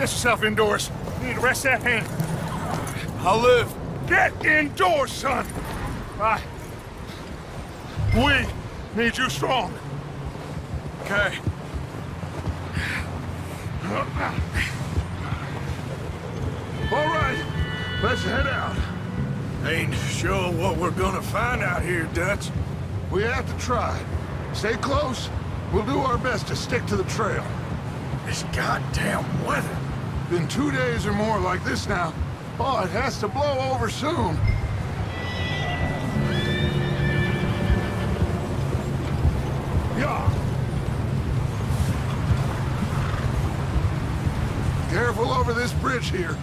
get yourself indoors. You need to rest that hand. I'll live. Get indoors, son. I. We need you strong. Okay. All right, let's head out. Ain't sure what we're gonna find out here, Dutch. We have to try. Stay close. We'll do our best to stick to the trail. This goddamn weather. Been two days or more like this now. Oh, it has to blow over soon. Yeah. Careful over this bridge here.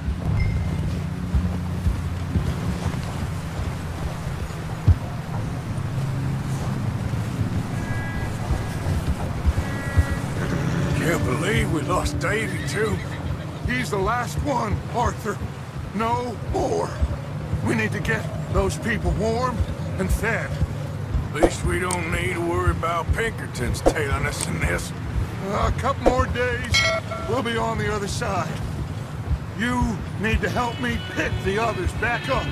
can't believe we lost Davy too. He's the last one, Arthur. No more. We need to get those people warm and fed. At least we don't need to worry about Pinkertons tailing us in this. A couple more days, we'll be on the other side. You need to help me pick the others back up.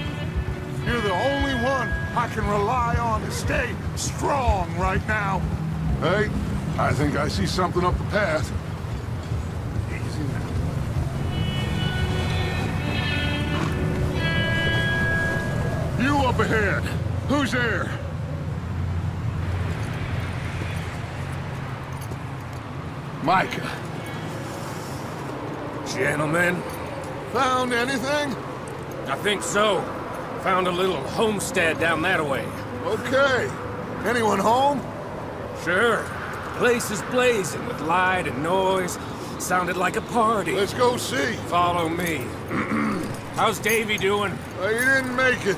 You're the only one I can rely on to stay strong right now. Hey, I think I see something up the path. You up ahead. Who's there? Micah. Gentlemen, Found anything? I think so. Found a little homestead down that way. Okay. Anyone home? Sure. Place is blazing with light and noise. Sounded like a party. Let's go see. Follow me. How's Davy doing? Uh, he didn't make it.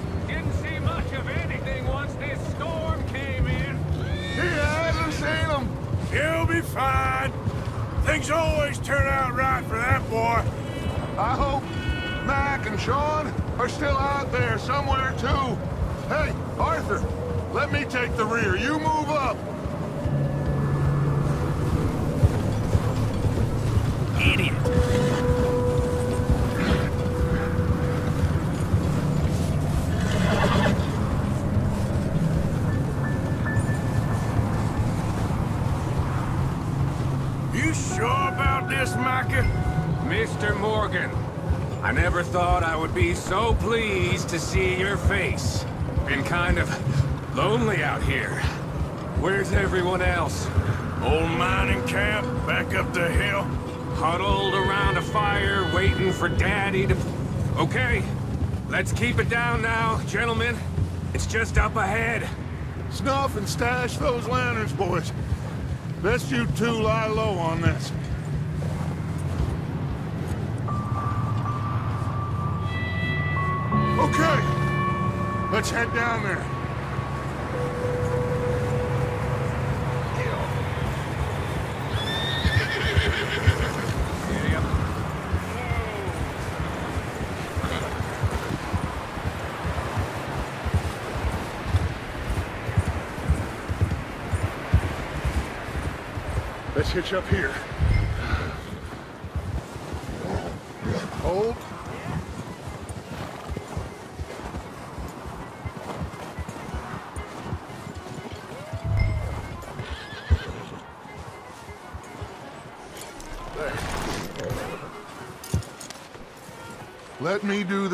Hasn't seen him. He'll be fine. Things always turn out right for that boy. I hope Mac and Sean are still out there somewhere, too. Hey, Arthur, let me take the rear. You move up. Idiot. Mr. Morgan, I never thought I would be so pleased to see your face. Been kind of lonely out here. Where's everyone else? Old mining camp back up the hill. Huddled around a fire, waiting for Daddy to... Okay, let's keep it down now, gentlemen. It's just up ahead. Snuff and stash those lanterns, boys. Best you two lie low on this. Okay, let's head down there. Let's hitch up here. Hold.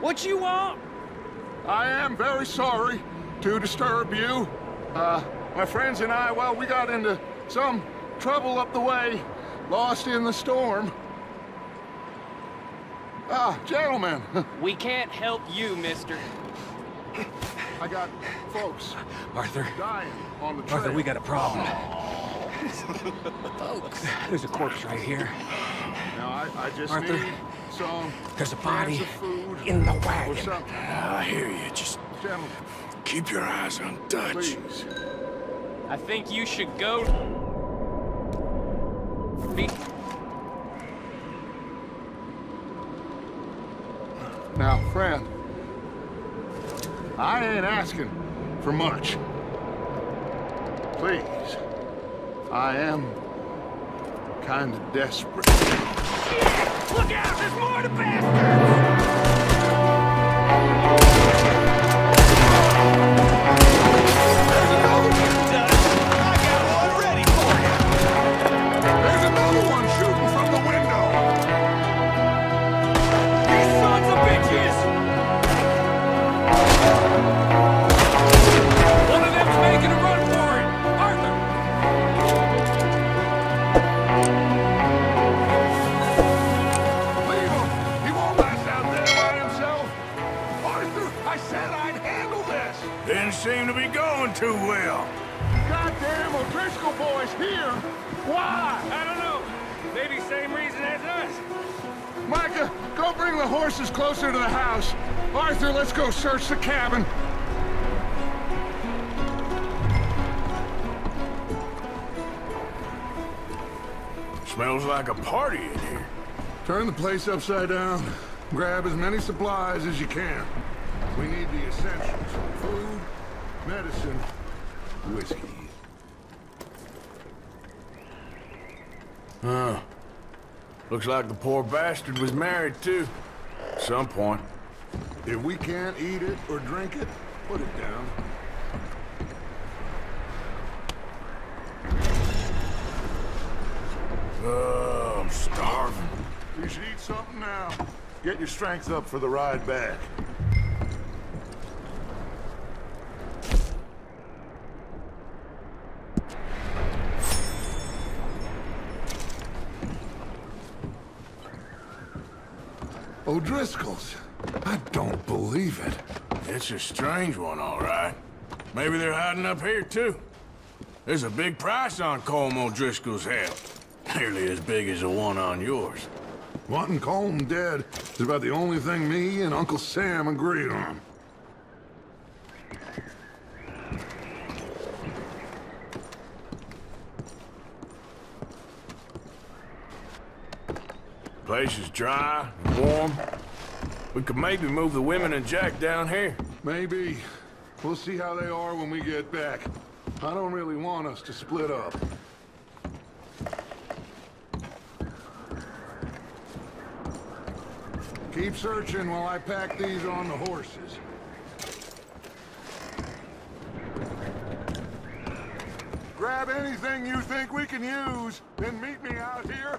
What you want? I am very sorry to disturb you. Uh, my friends and I, well, we got into some trouble up the way, lost in the storm. Ah, gentlemen, We can't help you, mister. I got folks Arthur, dying on the trail. Arthur, we got a problem. Folks. There's a corpse right here. Now, I, I just Arthur, need some There's a body food in the or wagon. I hear you. Just Gentlemen, keep your eyes on Dutch. please. I think you should go. Be Now, friend, I ain't asking for much. Please, I am kind of desperate. Look out! There's more to bastards! Search the cabin. Smells like a party in here. Turn the place upside down. Grab as many supplies as you can. We need the essentials. Food, medicine, whiskey. Huh. Looks like the poor bastard was married too. At some point. If we can't eat it or drink it, put it down. Oh, I'm starving. You should eat something now. Get your strength up for the ride back. O'Driscoll's. I don't believe it. It's a strange one, all right. Maybe they're hiding up here, too. There's a big price on Colm O'Driscoll's head. Nearly as big as the one on yours. Wanting Colm dead is about the only thing me and Uncle Sam agreed on. Place is dry and warm. We could maybe move the women and Jack down here. Maybe. We'll see how they are when we get back. I don't really want us to split up. Keep searching while I pack these on the horses. Grab anything you think we can use, and meet me out here.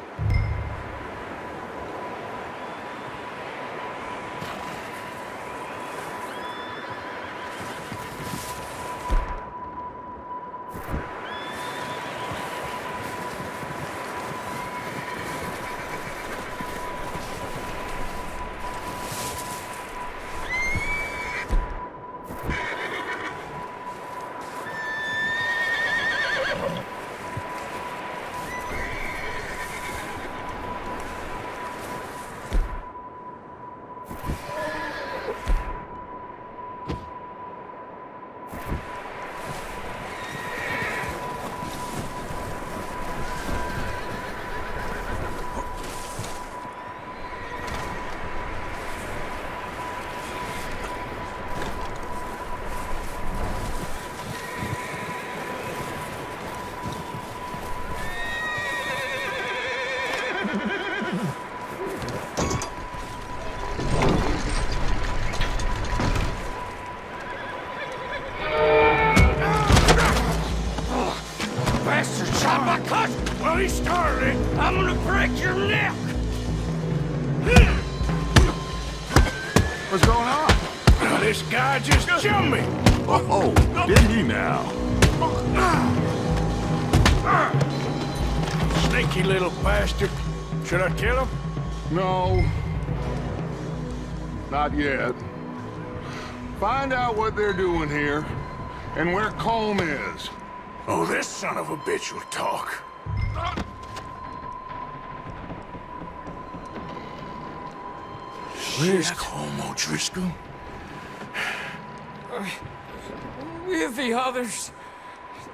Not yet. Find out what they're doing here and where Colm is. Oh, this son of a bitch will talk. Where's Colm O'Driscoll? With the others.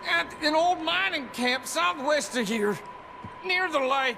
At an old mining camp southwest of here. Near the lake.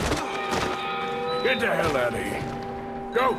Get the hell out of here. Go.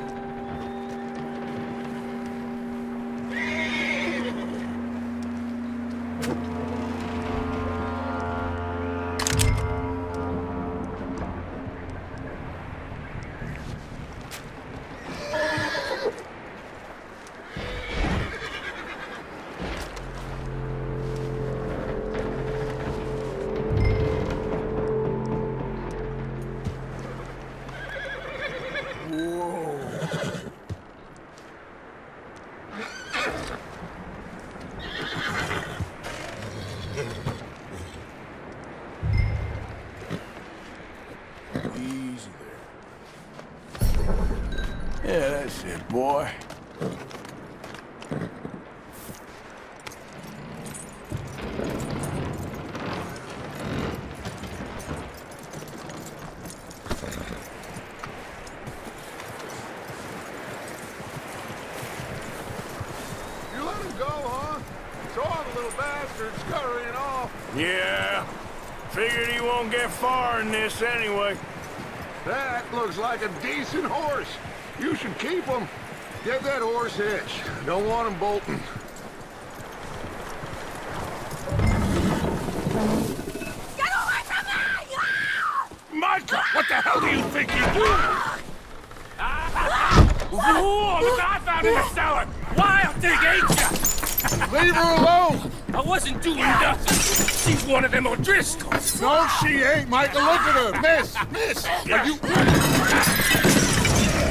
Off. Yeah. Figured he won't get far in this anyway. That looks like a decent horse. You should keep him. Get that horse hitched. Don't want him bolting. Get away from me! Micah, what the hell do you think you're doing? Ah! Ooh, look, I found in the cellar. Wild thing, ain't ya? Leave her alone! I wasn't doing nothing. She's one of them O'Driscolls. No, she ain't, Micah. Look at her. Miss, miss. Are you...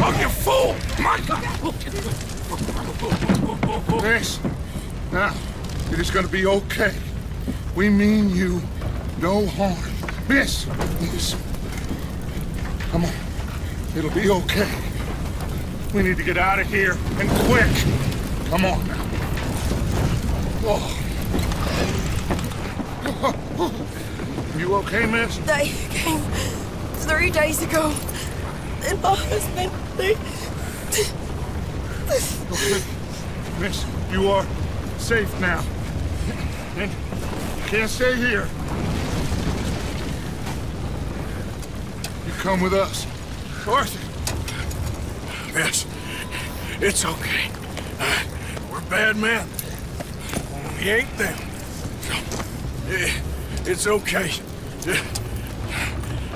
Oh, you fool! Miss. Now, it is gonna be okay. We mean you no harm. Miss, miss. Come on. It'll be okay. We need to get out of here, and quick. Come on now. Oh. You okay, miss? They came three days ago. And my husband, they... Miss, you are safe now. And you can't stay here. You come with us. Arthur. Miss, it's okay. Uh, we're bad men. We ain't them. Eh, It's okay.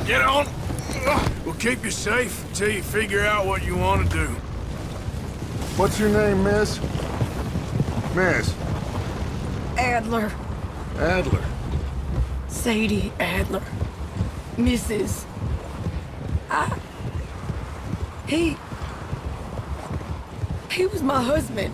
Get on. We'll keep you safe until you figure out what you want to do. What's your name, miss? Miss. Adler. Adler. Sadie Adler. Mrs. I... He... He was my husband.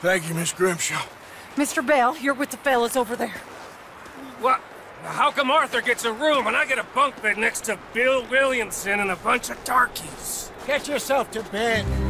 Thank you, Miss Grimshaw. Mr. Bell, you're with the fellas over there. What? How come Arthur gets a room and I get a bunk bed next to Bill Williamson and a bunch of darkies? Get yourself to bed.